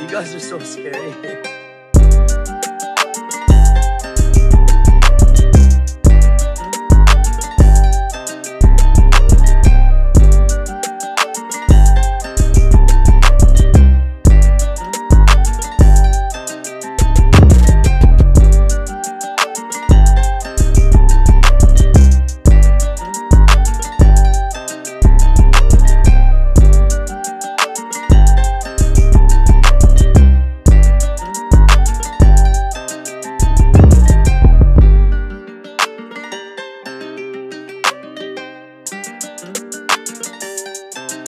You guys are so scary.